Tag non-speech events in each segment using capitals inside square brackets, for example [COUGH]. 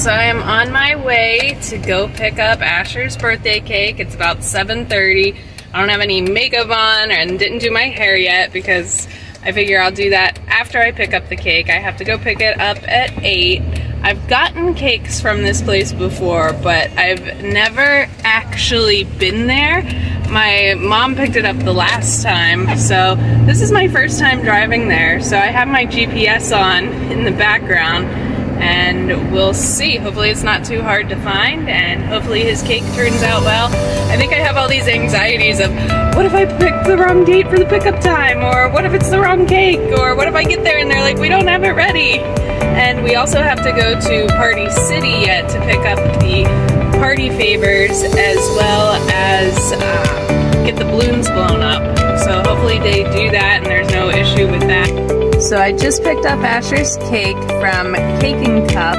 so I am on my way to go pick up Asher's birthday cake. It's about 7.30. I don't have any makeup on and didn't do my hair yet because I figure I'll do that after I pick up the cake. I have to go pick it up at 8. I've gotten cakes from this place before, but I've never actually been there. My mom picked it up the last time, so this is my first time driving there. So I have my GPS on in the background and we'll see. Hopefully it's not too hard to find and hopefully his cake turns out well. I think I have all these anxieties of what if I pick the wrong date for the pickup time or what if it's the wrong cake or what if I get there and they're like we don't have it ready. And we also have to go to Party City yet to pick up the party favors as well as um, get the balloons blown up. So hopefully they do that and there's no issue with that. So I just picked up Asher's cake from Cake and Cup,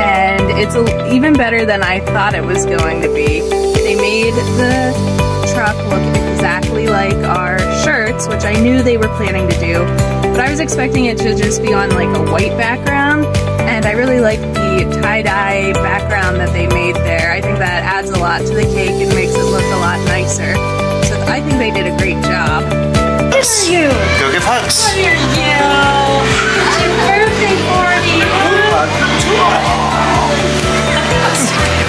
and it's even better than I thought it was going to be. They made the truck look exactly like our shirts, which I knew they were planning to do, but I was expecting it to just be on like a white background, and I really like the tie-dye background that they made there. I think that adds a lot to the cake and makes it look a lot nicer. So I think they did a great job hugs. You. Go give hugs. Come here, you. It's your birthday party. [LAUGHS]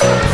Asher?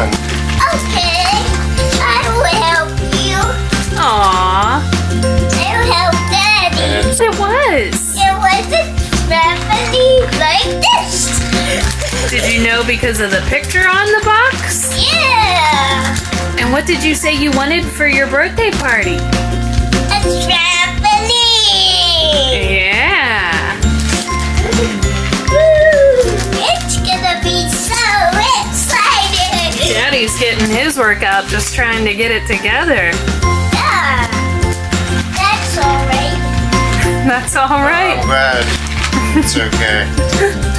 On. Okay. I will help you. Aww. I will help Daddy. And It was. It wasn't trampoline like this. Did you know because of the picture on the box? Yeah. And what did you say you wanted for your birthday party? Getting his workout just trying to get it together. Yeah. That's alright. That's all oh, I'm It's okay. [LAUGHS]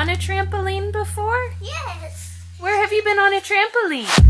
on a trampoline before? Yes. Where have you been on a trampoline?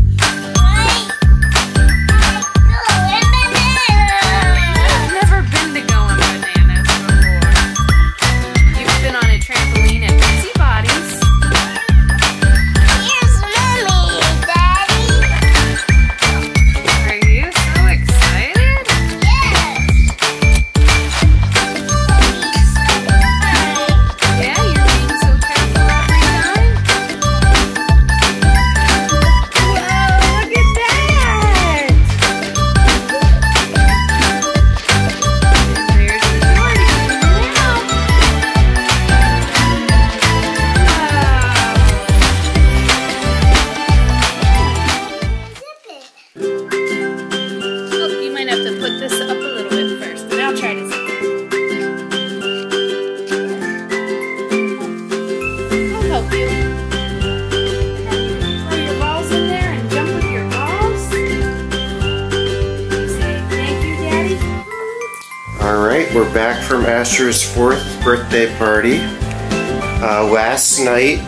From Asher's fourth birthday party. Uh, last night,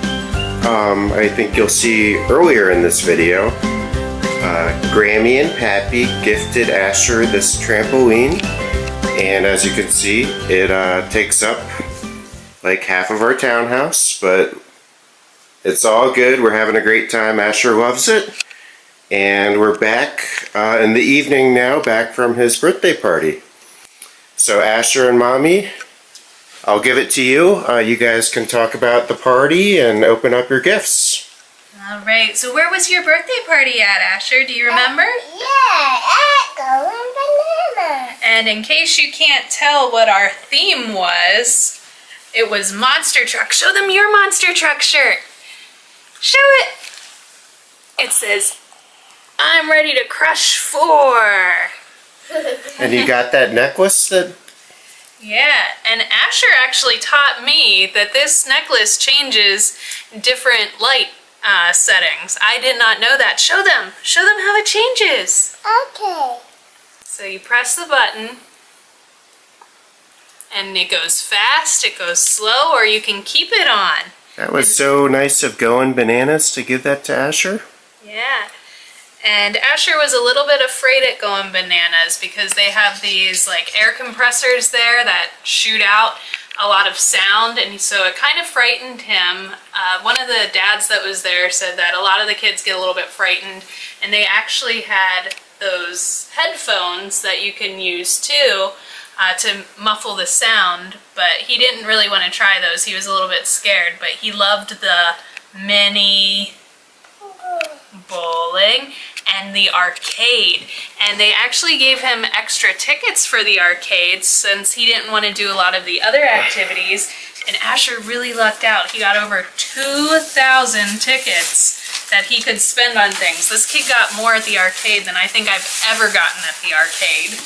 um, I think you'll see earlier in this video, uh, Grammy and Pappy gifted Asher this trampoline. And as you can see, it uh, takes up like half of our townhouse, but it's all good. We're having a great time. Asher loves it. And we're back uh, in the evening now, back from his birthday party. So Asher and Mommy, I'll give it to you. Uh, you guys can talk about the party and open up your gifts. All right. So where was your birthday party at, Asher? Do you remember? Uh, yeah, at Golden Banana. And in case you can't tell what our theme was, it was monster truck. Show them your monster truck shirt. Show it. It says, I'm ready to crush four. And you got that necklace that Yeah, and Asher actually taught me that this necklace changes different light uh, settings. I did not know that. Show them. Show them how it changes. Okay. So you press the button and it goes fast, it goes slow, or you can keep it on. that was so nice of Go N Bananas to give that to Asher. Yeah. And Asher was a little bit afraid at Go N Bananas because they have these like air compressors there that shoot out a lot of sound and so it kind of frightened him. Uh, one of the dads that was there said that a lot of the kids get a little bit frightened and they actually had those headphones that you can use too uh, to muffle the sound but he didn't really want to try those. He was a little bit scared but he loved the mini bowling, and the arcade. And they actually gave him extra tickets for the arcade since he didn't want to do a lot of the other activities. And Asher really lucked out. He got over 2,000 tickets that he could spend on things. This kid got more at the arcade than I think I've ever gotten at the arcade.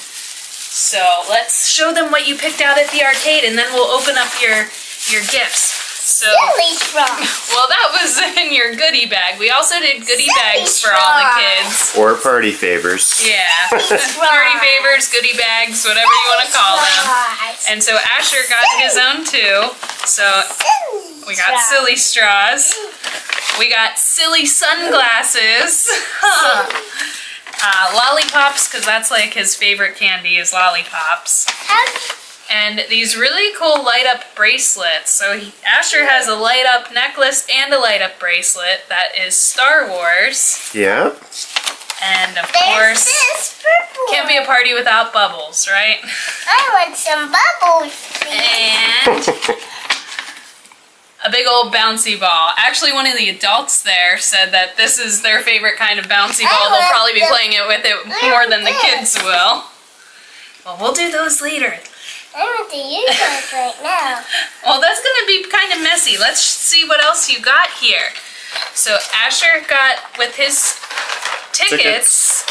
So let's show them what you picked out at the arcade and then we'll open up your, your gifts. So, Silly frog. well that was [LAUGHS] in your goodie bag. We also did goodie bags for all the kids. Or party favors. Yeah, [LAUGHS] party favors, goodie bags, whatever you want to call them. And so Asher got his own too. So we got silly straws. We got silly sunglasses. [LAUGHS] uh, lollipops, because that's like his favorite candy is lollipops. And these really cool light up bracelets. So he, Asher has a light up necklace and a light up bracelet that is Star Wars. Yeah. And of There's course, this purple. can't be a party without bubbles, right? I want some bubbles. please. And [LAUGHS] a big old bouncy ball. Actually, one of the adults there said that this is their favorite kind of bouncy ball. They'll probably be playing it with it more than the kids will. Well, we'll do those later. I want to use those right now. [LAUGHS] Well, that's going to be kind of messy. Let's see what else you got here. So Asher got with his tickets,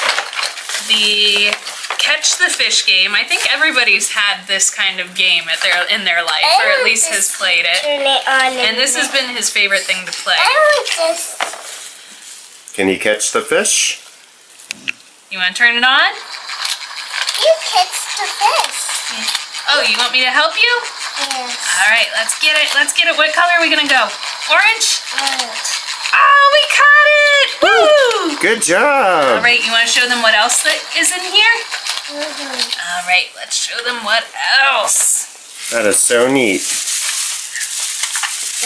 the catch the fish game. I think everybody's had this kind of game at their in their life, or at least has played it. Turn it on. And this has been his favorite thing to play. I want this. Can you catch the fish? You want to turn it on? You catch the fish. Hmm. Oh, you want me to help you? Yes. All right, let's get it. Let's get it. What color are we gonna go? Orange? Orange. Oh, we caught it! Woo! Good job. All right, you want to show them what else that is in here? Mhm. All right, let's show them what else. That is so neat.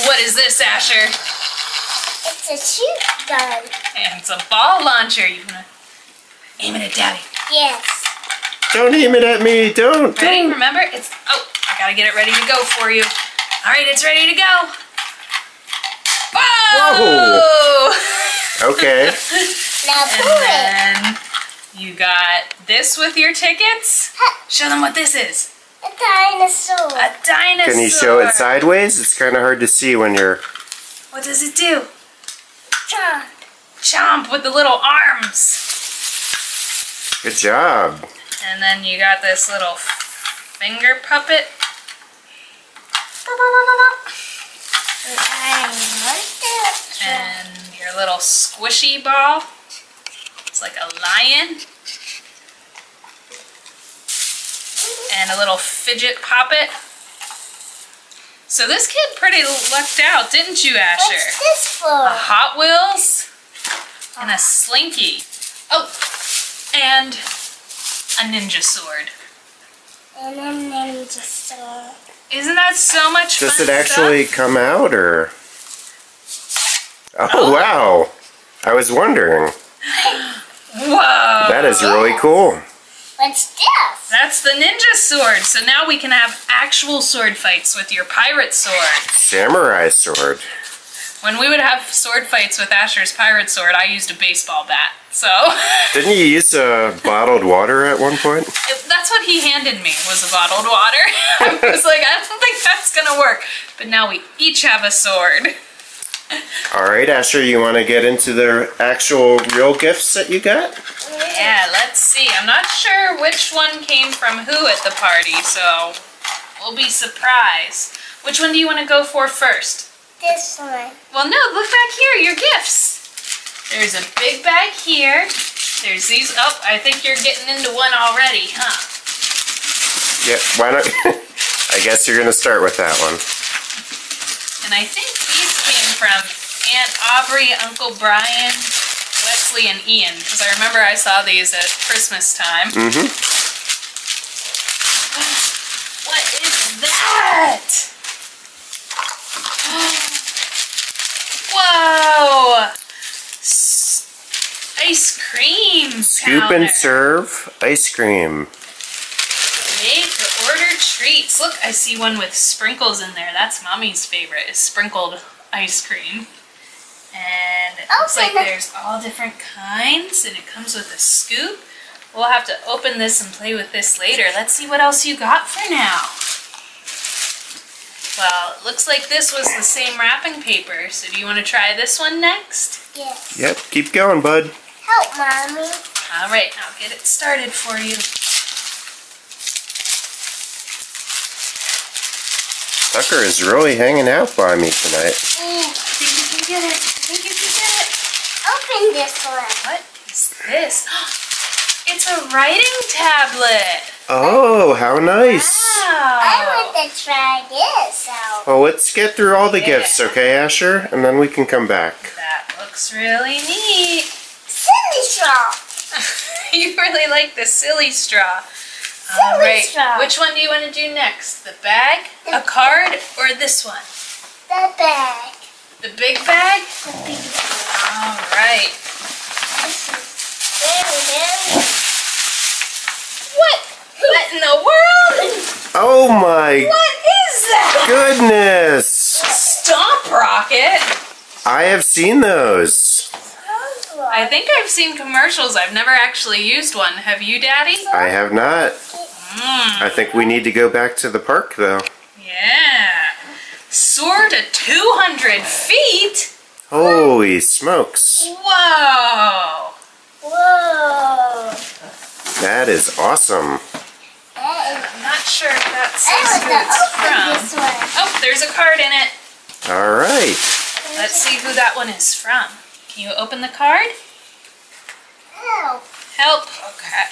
What is this, Asher? It's a shoot gun. And it's a ball launcher. You wanna aim it at Daddy? Yes. Don't aim it at me. Don't. Ready? don't. Remember, it's. Oh, I gotta get it ready to go for you. All right, it's ready to go. Whoa! Okay. [LAUGHS] Now And pull it. then you got this with your tickets. Show them what this is. A dinosaur. A dinosaur. Can you show it sideways? It's kind of hard to see when you're. What does it do? Jump. Chomp with the little arms. Good job. And then you got this little finger puppet. I want that. And your little squishy ball. It's like a lion. And a little fidget poppet. So this kid pretty lucked out, didn't you, Asher? What's this for? A Hot Wheels and a Slinky. Oh, and a ninja sword. And then then just uh, Isn't that so much Does fun it actually stuff? come out or? Oh, wow. I was wondering. Whoa! That is really cool. what's this? That's the ninja sword. So now we can have actual sword fights with your pirate sword. Samurai sword. When we would have sword fights with Asher's pirate sword, I used a baseball bat. So [LAUGHS] Didn't you use uh, bottled water at one point? it- that's what he handed me was a bottled water. [LAUGHS] I was like, I don't think that's gonna work. But now we each have a sword. [LAUGHS] All right, Asher, you want to get into the actual real gifts that you got? Yeah, let's see. I'm not sure which one came from who at the party, so we'll be surprised. Which one do you want to go for first? This one. Well, no, look back here, your gifts. There's a big bag here. There's these. Oh, I think you're getting into one already, huh? Yeah, why not? [LAUGHS] I guess you're going to start with that one. And I think these came from Aunt Aubrey, Uncle Brian, Wesley, and Ian, because I remember I saw these at Christmas time. Mm-hmm. [GASPS] What is that? [GASPS] Whoa! S- ice cream Scoop counter. and serve ice cream. Make to order treats. Look, I see one with sprinkles in there. That's mommy's favorite, is sprinkled ice cream. And it looks like Open there's all different kinds, and it comes with a scoop. We'll have to open this and play with this later. Let's see what else you got for now. Well, it looks like this was the same wrapping paper, so do you want to try this one next? Yes. Yep, keep going, bud. Help, mommy. All right, I'll get it started for you. Tucker is really hanging out by me tonight. Mm, I think you can get it. I think you can get it. Open this one. What is this? [GASPS] It's a writing tablet. Oh, how nice. Wow. I want to try this. So. Well, let's get through all the Yeah. gifts, okay, Asher? And then we can come back. That looks really neat. Silly [LAUGHS] straw. you really like the silly straw. Silly All right. straw. Which one do you want to do next? The bag, a card, or this one? The bag. The big bag? The big one. All right. This is very, very. What? What in the world? Oh my What is that? goodness! Stomp rocket. I have seen those. I think I've seen commercials. I've never actually used one. Have you, Daddy? I have not. Mm, I think we need to go back to the park, though. yeah. Soar to 200 feet? Holy smokes. Whoa. Whoa. That is awesome. That I'm not sure if that is. says I who want it's from. one. Oh, there's a card in it. All right. Let's see who that one is from. Can you open the card? Help. Help. Okay.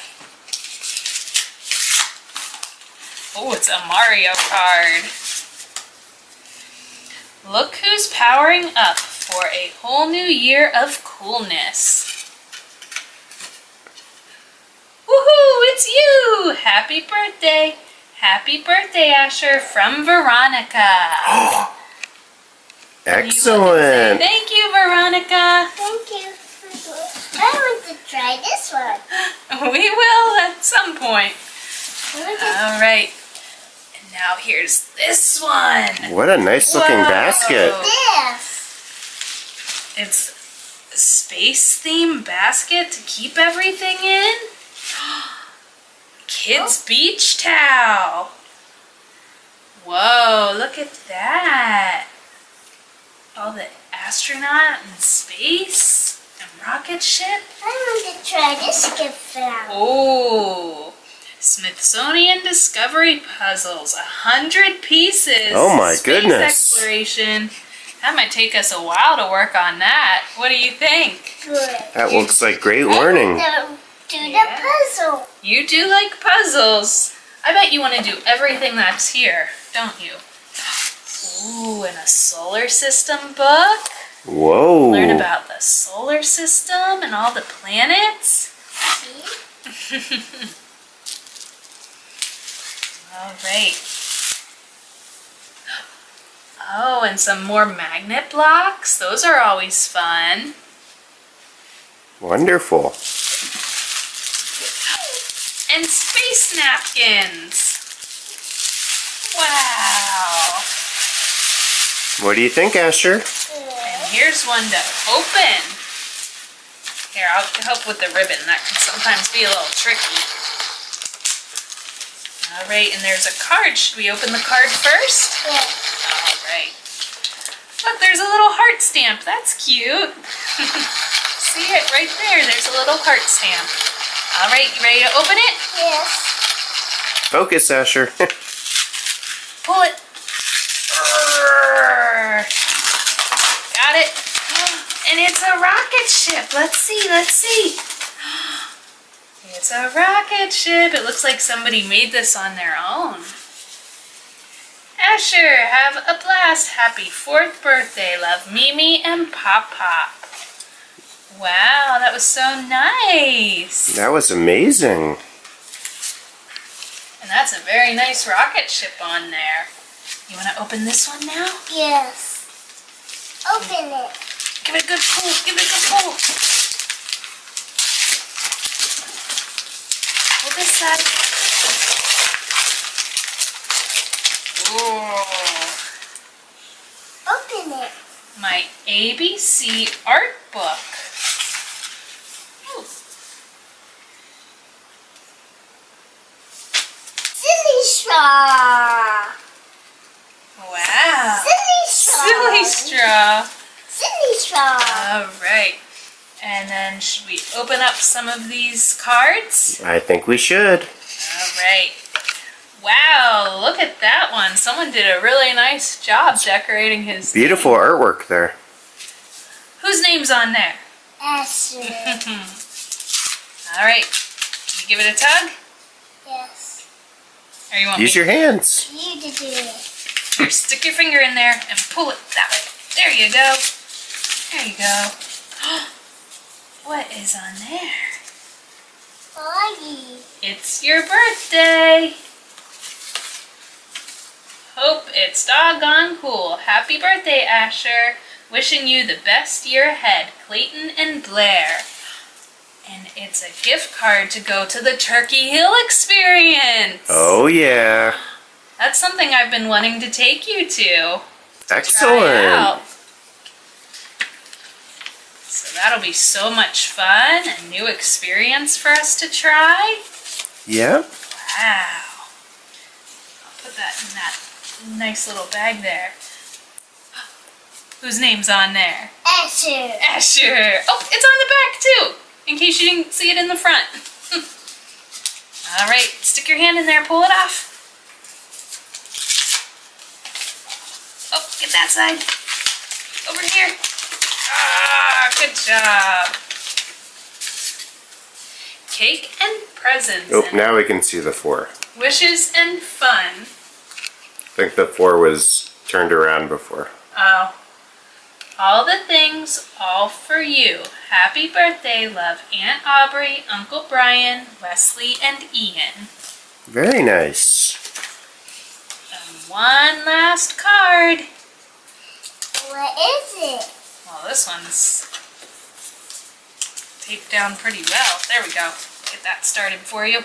Oh, it's a Mario card. Look who's powering up for a whole new year of coolness. Woohoo, it's you! Happy birthday! Happy birthday, Asher, from Veronica. [GASPS] [GASPS] [GASPS] Excellent. Thank you, Veronica. Thank you. I want to try this one. [GASPS] We will at some point. I want to All right. And now here's this one. What a nice looking Whoa. basket. this. It's a space theme basket to keep everything in. [GASPS] Kids oh. beach towel. Whoa, look at that. All the astronaut and space and rocket ship. I want to try this gift now. Oh, Smithsonian Discovery Puzzles, a hundred pieces. Oh my Space goodness. Exploration. That might take us a while to work on that. What do you think? Good. That looks like great I learning. want to do Yeah. the puzzle. You do like puzzles. I bet you want to do everything that's here, don't you? Ooh, and a solar system book. Whoa. Learn about the solar system and all the planets. [LAUGHS] All right. Oh, and some more magnet blocks. Those are always fun. Wonderful. And space napkins. Wow. What do you think, Asher? And here's one to open. Here, I'll help with the ribbon. That can sometimes be a little tricky. All right, and there's a card. Should we open the card first? Yeah. All right. Look, there's a little heart stamp. That's cute. [LAUGHS] See it right there. There's a little heart stamp. All right, you ready to open it? Yes. Focus, Asher. [LAUGHS] Pull it. Urgh. Got it. And it's a rocket ship. Let's see, let's see. It's a rocket ship. It looks like somebody made this on their own. Asher, have a blast. Happy fourth birthday. Love Mimi and Pop Pop. Wow, that was so nice. that was amazing. And that's a very nice rocket ship on there. You want to open this one now? Yes. Open it. Give it a good pull. Give it a good pull. Pull this side. Ooh. Open it. my ABC art book. Silly straw. Wow. Silly straw. Silly straw. All right. And then should we open up some of these cards? I think we should. All right. Wow, look at that one. Someone did a really nice job decorating his Beautiful artwork there. Whose name's on there? Asher. [LAUGHS] All right. You give it a tug? yes. Or you want Use me? your hands. You to do it. Here, [LAUGHS] stick your finger in there and pull it that way. There you go. There you go. [GASPS] what is on there? Foggy. It's your birthday. Hope it's doggone cool. Happy birthday, Asher. Wishing you the best year ahead, Clayton and Blair. And it's a gift card to go to the Turkey Hill Experience. Oh yeah. That's something I've been wanting to take you to. Try it Excellent. out. So that'll be so much fun, a new experience for us to try. Yeah. Wow. I'll put that in that nice little bag there. Whose name's on there? Asher. Asher. Oh, it's on the back too, in case you didn't see it in the front. [LAUGHS] All right, stick your hand in there, pull it off. Oh, get that side. Over here. Ah, good job. Cake and presents. Oh, and now we can see the four. Wishes and fun. I think the four was turned around before. Oh. All the things, all for you. Happy birthday, love Aunt Aubrey, Uncle Brian, Wesley, and Ian. Very nice. One last card. What is it? Well, this one's taped down pretty well. There we go. Get that started for you.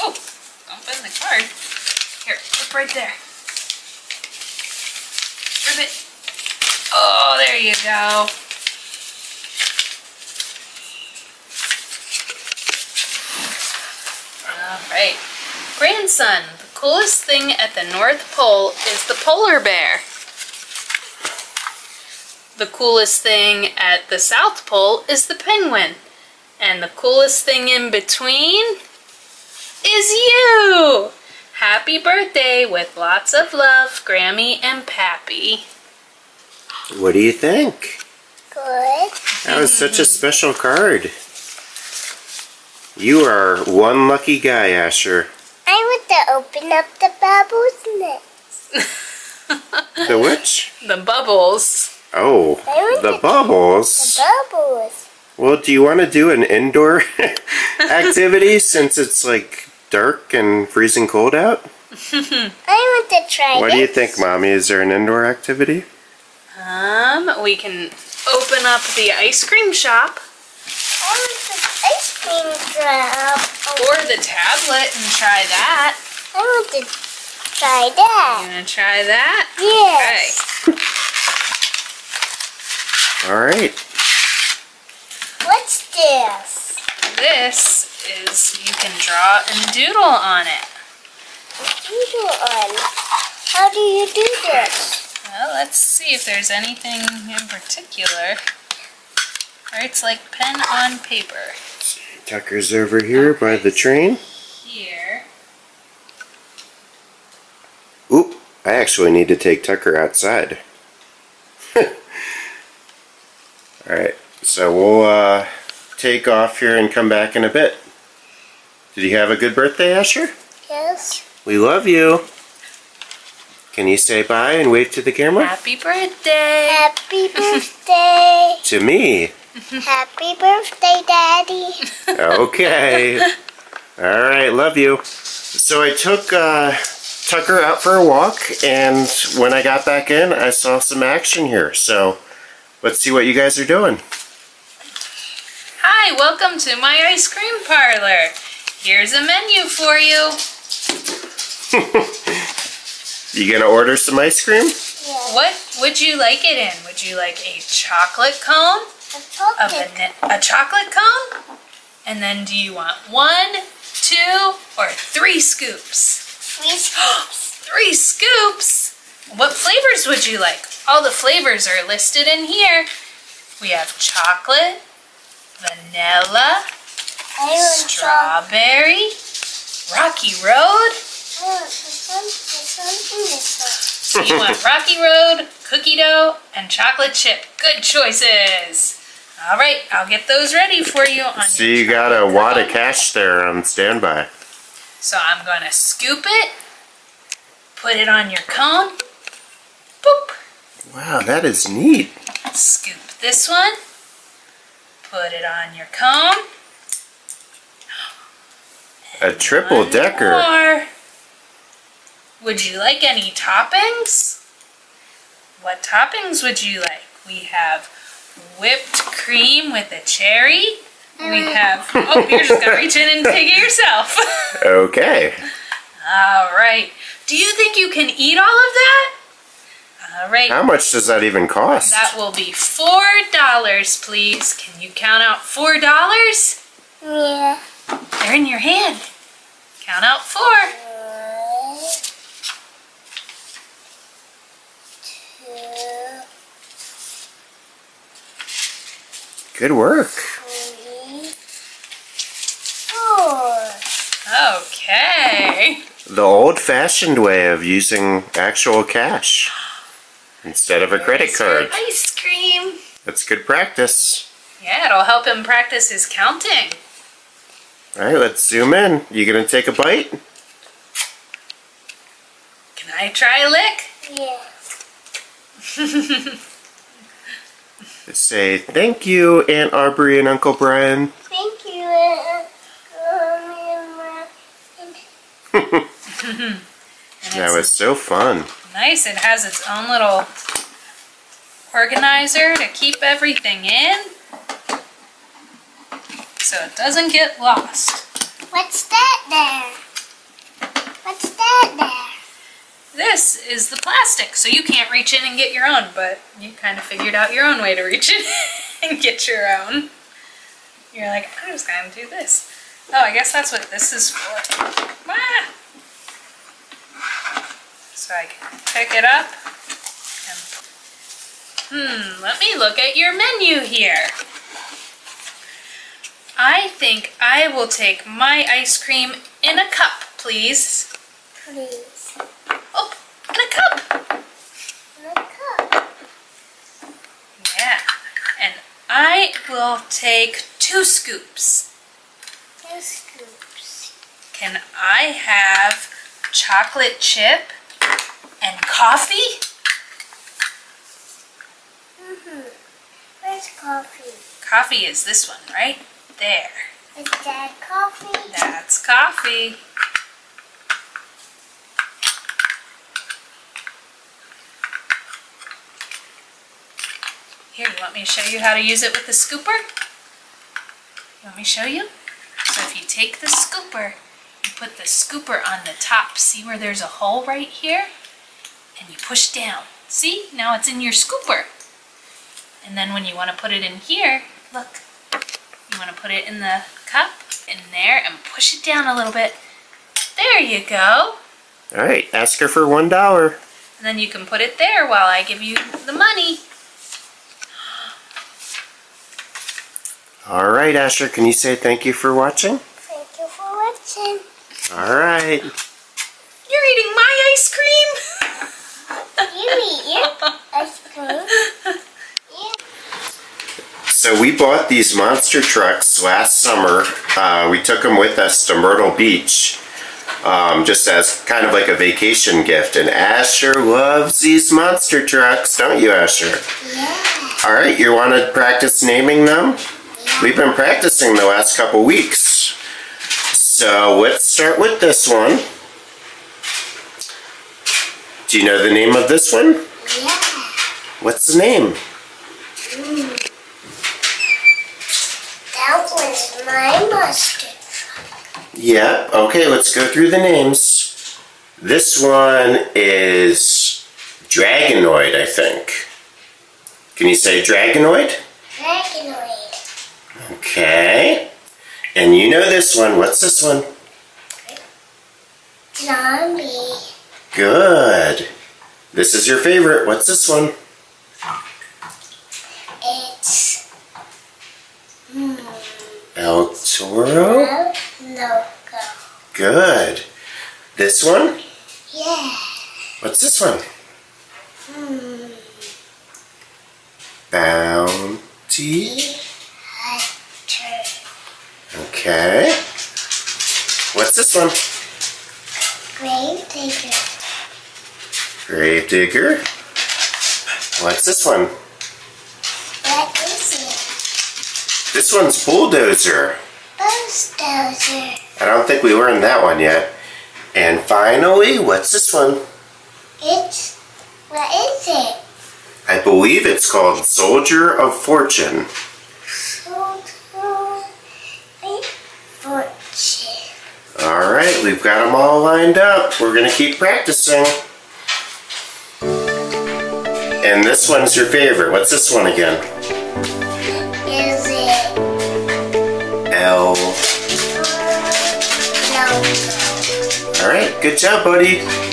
Oh, bend the card. Here, flip right there. Rip it. Oh, there you go. All right. Grandson, the coolest thing at the North Pole is the polar bear. The coolest thing at the South Pole is the penguin. And the coolest thing in between is you! Happy birthday with lots of love, Grammy and Pappy. What do you think? Good. That was such a special card. You are one lucky guy, Asher. I want to open up the bubbles next. The which? The bubbles. Oh, the bubbles. The bubbles. Well, do you want to do an indoor [LAUGHS] activity since it's like dark and freezing cold out? [LAUGHS] I want to try What do you think, Mommy? Is there an indoor activity? Um, we can open up the ice cream shop I want the ice cream drop. or the tablet and try that. I want to try that. You that. gonna try that? Yes. All right. What's this? This is you can draw and doodle on it. Doodle on. How do you do this? Well, let's see if there's anything in particular. Writes like pen on paper. Tucker's over here by the train. Here. Oop, I actually need to take Tucker outside. [LAUGHS] Alright, so we'll uh, take off here and come back in a bit. Did you have a good birthday, Asher? Yes. We love you. Can you say bye and wave to the camera? Happy birthday! Happy [LAUGHS] birthday. To me. Happy birthday, Daddy. [LAUGHS] Okay. Alright, love you. So I took uh, Tucker out for a walk, and when I got back in, I saw some action here. So let's see what you guys are doing. Hi, welcome to my ice cream parlor. Here's a menu for you. [LAUGHS] You gonna order some ice cream? Yeah. What would you like it in? Would you like a chocolate cone? A A, chocolate. a chocolate cone? And then do you want one, two, or three scoops? Three [GASPS] scoops. Three scoops? What flavors would you like? All the flavors are listed in here. We have chocolate, vanilla, strawberry, rocky road. Oh, I this one, this one, and this one. So you want rocky road, cookie dough, and chocolate chip. Good choices. All right, I'll get those ready for you on So you got a wad of cash there on standby. So I'm gonna scoop it, put it on your cone, boop. Wow, that is neat. Scoop this one, put it on your cone. A triple decker. more. Would you like any toppings? What toppings would you like? We have whipped cream with a cherry. We have, oh, you're just gonna reach in and take it yourself. [LAUGHS] Okay. All right. Do you think you can eat all of that? All right. How much does that even cost? That will be four dollars, please. Can you count out four dollars? Yeah. They're in your hand. Count out four. Good work. three, four. Okay. The old-fashioned way of using actual cash instead of a credit card. Ice cream. That's good practice. Yeah, it'll help him practice his counting. All right, let's zoom in. You gonna take a bite? Can I try a lick? Yeah. [LAUGHS] Say thank you, Aunt Aubrey and Uncle Brian. Thank you, uh, uh, And That was so fun. nice. It has its own little organizer to keep everything in so it doesn't get lost. What's that there? What's that there? This is the plastic, so you can't reach in and get your own, but you kind of figured out your own way to reach in [LAUGHS] and get your own. You're like, I'm just gonna do this. Oh, I guess that's what this is for. Ah! So I can pick it up and Hmm, let me look at your menu here. I think I will take my ice cream in a cup, please. Please. Oh, in a cup. In a cup. Yeah. And I will take two scoops. Two scoops. Can I have chocolate chip and coffee? Mm-hmm. Where's coffee? Coffee is this one, right? There. Is that coffee? That's coffee. You want me to show you how to use it with the scooper? You want me to show you? So if you take the scooper, you put the scooper on the top. See where there's a hole right here? And you push down. See? Now it's in your scooper. And then when you want to put it in here, look, you want to put it in the cup, in there, and push it down a little bit. There you go. All right, ask her for one dollar. And then you can put it there while I give you the money. All right, Asher, can you say thank you for watching? Thank you for watching. All right. You're eating my ice cream? You eat your ice cream. You So we bought these monster trucks last summer. Uh, we took them with us to Myrtle Beach, um, just as kind of like a vacation gift. And Asher loves these monster trucks, don't you, Asher? Yeah. All right, you want to practice naming them? We've been practicing the last couple weeks. So let's start with this one. Do you know the name of this one? Yeah. What's the name? Mm. That was my mustard. Yeah, okay, let's go through the names. This one is Dragonoid, I think. Can you say Dragonoid? Dragonoid. Okay. And you know this one. What's this one? Zombie. Good. This is your favorite. What's this one? It's hmm, El Toro? El Loco. Good. This one? Yeah. What's this one? Hmm. Bounty. Okay. What's this one? Grave digger. Gravedigger. What's this one? What is it? This one's Bulldozer. Bulldozer. I don't think we learned that one yet. And finally, what's this one? It's what is it? I believe it's called Soldier of Fortune. Soldier fortune. All right, we've got them all lined up. We're gonna keep practicing. And this one's your favorite. What's this one again? Is it El Loco? All right, good job, buddy.